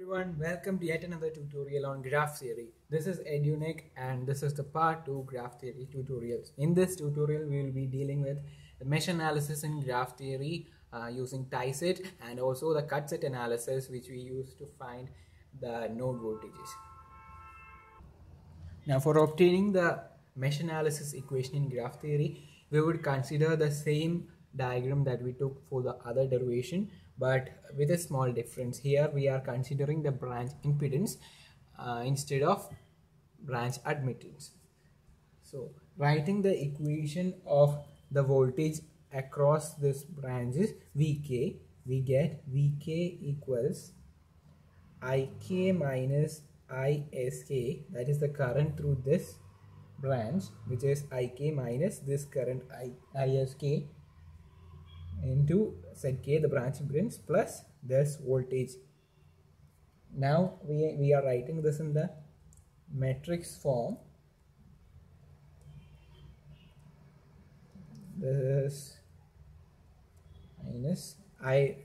everyone, welcome to yet another tutorial on graph theory. This is eduNIC and this is the part 2 graph theory tutorials. In this tutorial, we will be dealing with the mesh analysis in graph theory uh, using tie-set and also the cut set analysis which we use to find the node voltages. Now for obtaining the mesh analysis equation in graph theory, we would consider the same diagram that we took for the other derivation but with a small difference. Here we are considering the branch impedance uh, instead of branch admittance. So writing the equation of the voltage across this branch is vk. We get vk equals ik minus isk that is the current through this branch which is ik minus this current I, isk into Zk the branch impedance plus this voltage. Now we, we are writing this in the matrix form. This minus I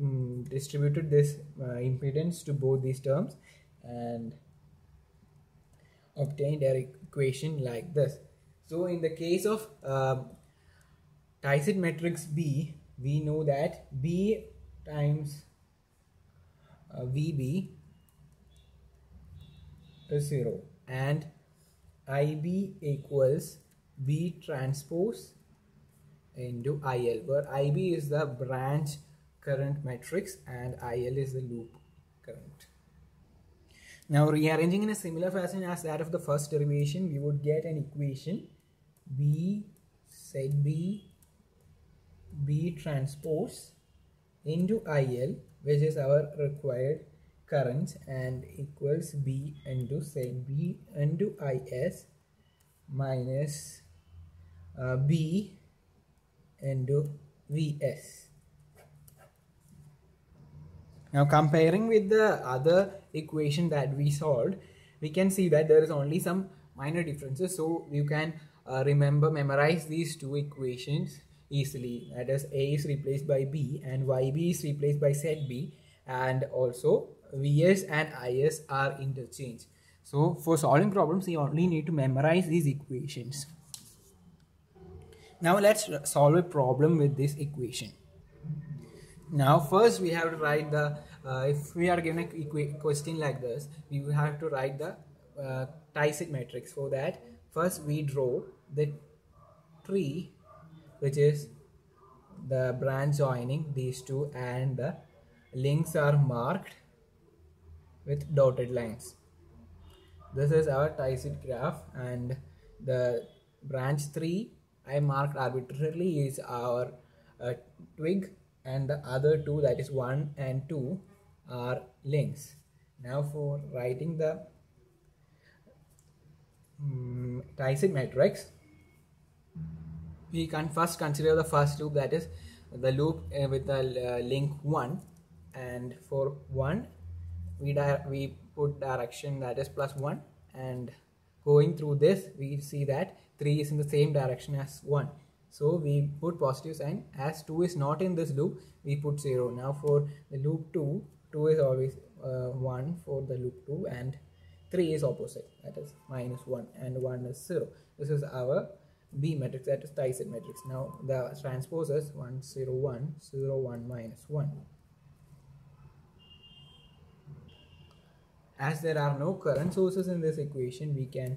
um, distributed this uh, impedance to both these terms and obtained an equation like this. So in the case of um, tie-set matrix B, we know that B times uh, VB is 0 and IB equals B transpose into IL where IB is the branch current matrix and IL is the loop current. Now rearranging in a similar fashion as that of the first derivation we would get an equation B set B B transpose into IL which is our required current and equals B into ZB into IS minus uh, B into VS. Now comparing with the other equation that we solved, we can see that there is only some minor differences. So you can uh, remember, memorize these two equations easily. That is a is replaced by b and yb is replaced by zb and also vs and is are interchanged. So for solving problems you only need to memorize these equations. Now let's solve a problem with this equation. Now first we have to write the uh, if we are given a question like this we will have to write the uh, tie-set matrix for that. First we draw the tree which is the branch joining these two and the links are marked with dotted lines. This is our tie-set graph and the branch 3 I marked arbitrarily is our uh, twig and the other two that is 1 and 2 are links. Now for writing the um, tie-set matrix we can first consider the first loop that is the loop uh, with the uh, link 1 and for 1 we we put direction that is plus 1 and going through this we see that 3 is in the same direction as 1 so we put positive sign. As 2 is not in this loop we put 0 now for the loop 2 2 is always uh, 1 for the loop 2 and 3 is opposite that is minus 1 and 1 is 0 this is our B matrix that is tie-set matrix. Now the transpose is 1 0 1 0 1 minus 1. As there are no current sources in this equation, we can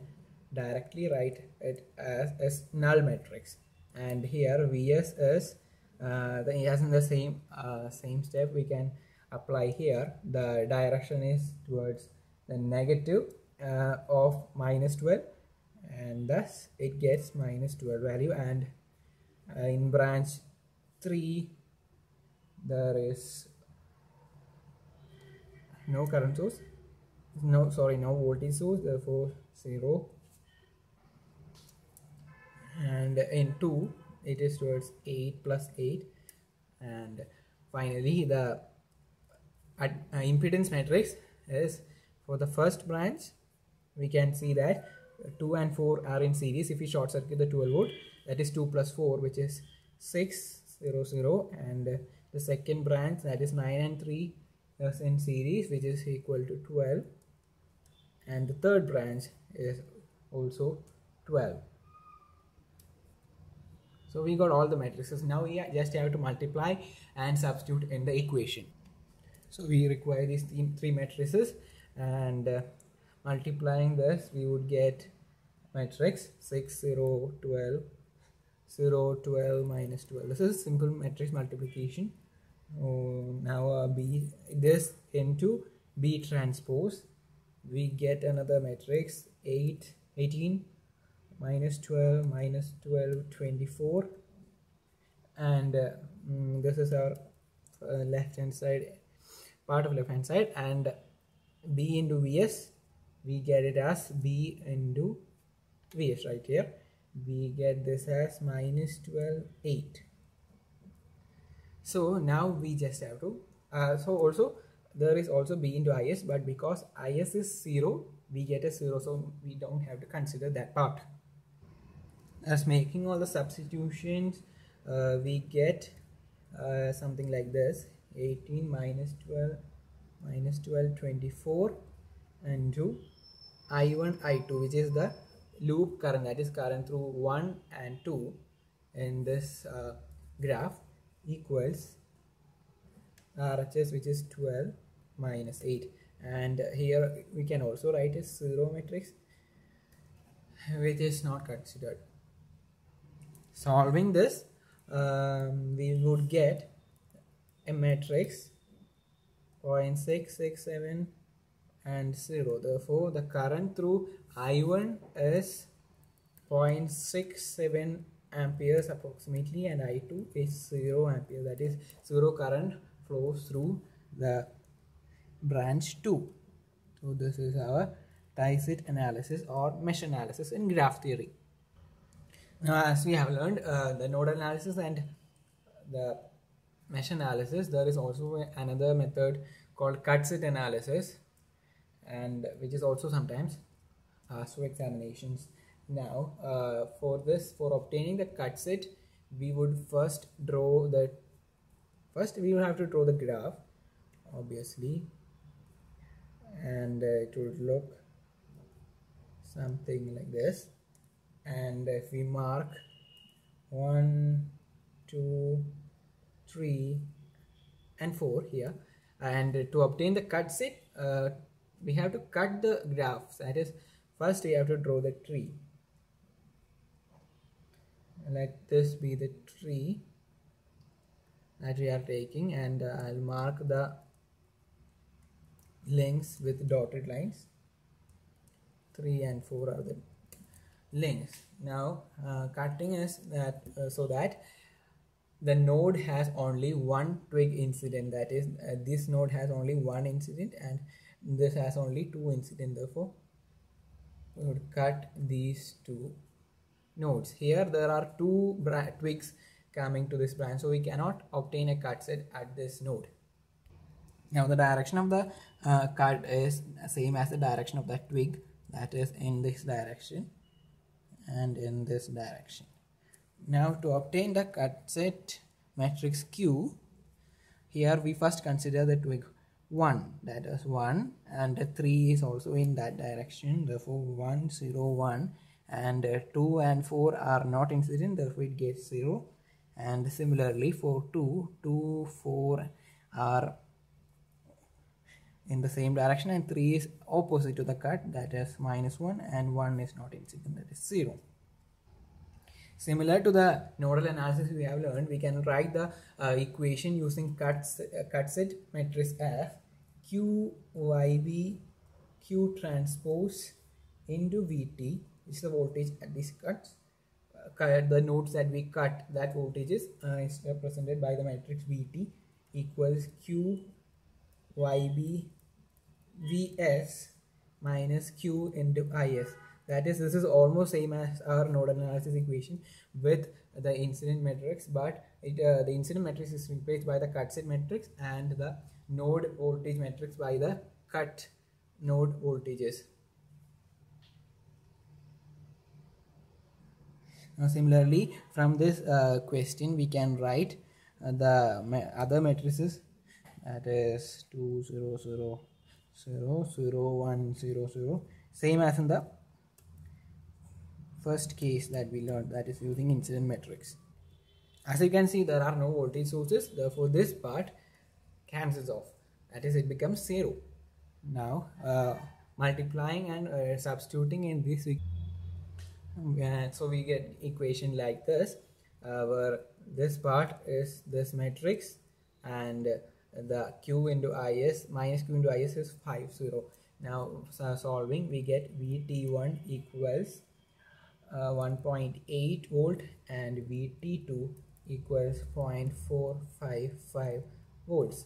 directly write it as, as null matrix. And here Vs is uh, the, as in the same uh, same step we can apply here. The direction is towards the negative uh, of minus 12 and thus it gets minus 12 value. And uh, in branch 3 there is no current source. No sorry no voltage source therefore 0 and in 2 it is towards 8 plus 8 and finally the uh, impedance matrix is for the first branch we can see that 2 and 4 are in series. If we short circuit the 12 volt that is 2 plus 4 which is 6 0 0 and the second branch that is 9 and 3 is in series which is equal to 12 and the third branch is also 12 so we got all the matrices. Now we just have to multiply and substitute in the equation. So we require these three matrices. And uh, multiplying this we would get matrix 6 0 12 0 12 minus 12 this is simple matrix multiplication. Oh, now uh, b this into b transpose we get another matrix 8 18 minus 12 minus 12 24 and uh, mm, this is our uh, left hand side part of left hand side. And b into vs we get it as b into vs right here. We get this as minus 12 8 so now we just have to uh, so also there is also b into is but because is is 0 we get a 0 so we don't have to consider that part. As making all the substitutions uh, we get uh, something like this 18 minus 12 minus 12 24 and 2 i1 i2 which is the loop current that is current through 1 and 2 in this uh, graph equals RHS which is 12 minus 8 and here we can also write a zero matrix which is not considered. Solving this um, we would get a matrix 0.667 and 0 therefore the current through I1 is 0.67 amperes approximately and I2 is 0 ampere. That is 0 current flows through the branch 2 so this is our tie-set analysis or mesh analysis in graph theory. Now as we have learned uh, the node analysis and the mesh analysis there is also another method called cut set analysis and which is also sometimes asked for examinations. Now uh, for this for obtaining the cut set we would first draw the first we will have to draw the graph obviously and uh, it would look something like this. And if we mark one two three and four here and to obtain the cut set uh, we have to cut the graphs. That is first we have to draw the tree. Let this be the tree that we are taking and uh, I'll mark the links with dotted lines. 3 and 4 are the links. Now uh, cutting is that uh, so that the node has only one twig incident. That is uh, this node has only one incident and this has only two incident therefore we would cut these two nodes. Here there are two twigs coming to this branch so we cannot obtain a cut set at this node. Now the direction of the uh, cut is same as the direction of the twig that is in this direction and in this direction. Now to obtain the cut set matrix q here we first consider the twig 1 that is 1 and 3 is also in that direction. Therefore 1 0 1 and uh, 2 and 4 are not incident. Therefore it gets 0 and similarly for 2 2 4 are in the same direction. And 3 is opposite to the cut. That is minus 1 and 1 is not incident. That is 0 Similar to the nodal analysis we have learned, we can write the uh, equation using cuts, uh, cut set matrix F Q Y B Q transpose into VT, which is the voltage at this cut. Uh, the nodes that we cut, that voltage is, uh, is represented by the matrix VT equals Q Y B Vs minus Q into Is that is this is almost same as our node analysis equation with the incident matrix but it, uh, the incident matrix is replaced by the cut set matrix and the node voltage matrix by the cut node voltages. Now similarly from this uh, question we can write uh, the ma other matrices that is 2 0 0 0 0 1 0 0 same as in the first case that we learned that is using incident matrix. As you can see there are no voltage sources. Therefore this part cancels off. That is it becomes zero. Now uh, multiplying and uh, substituting in this uh, so we get equation like this uh, where this part is this matrix and the q into is minus q into is is 5 0 now so solving we get vt1 equals uh, 1.8 volt and vt2 equals 0.455 volts.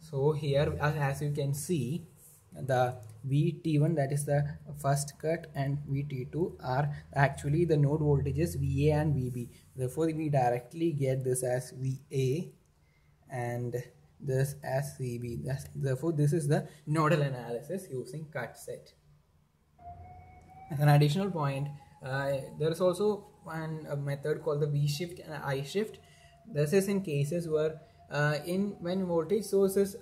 So here as, you can see the VT1 that is the first cut and VT2 are actually the node voltages VA and VB therefore we directly get this as VA and this as VB therefore this is the nodal analysis using cut set as an additional point uh, there is also one method called the V shift and I shift this is in cases where uh, in when voltage sources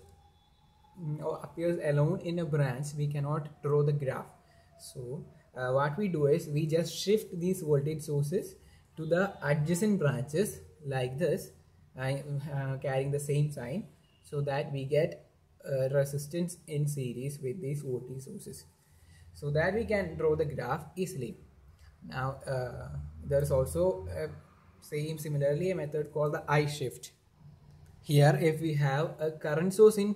mm, appears alone in a branch we cannot draw the graph. So uh, what we do is we just shift these voltage sources to the adjacent branches like this uh, carrying the same sign so that we get uh, resistance in series with these voltage sources so that we can draw the graph easily. Now uh, there's also a same similarly a method called the I shift. Here if we have a current source in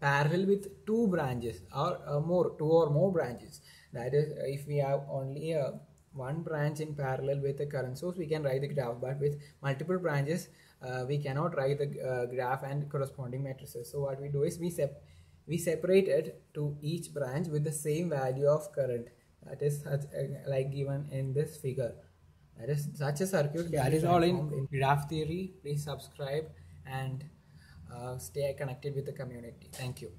parallel with two branches or uh, more two or more branches that is if we have only a one branch in parallel with the current source we can write the graph. But with multiple branches uh, we cannot write the uh, graph and corresponding matrices. So what we do is we sep we separate it to each branch with the same value of current. That is such, uh, like given in this figure. That is such a circuit that is all in, in graph theory. Please subscribe and uh, stay connected with the community. Thank you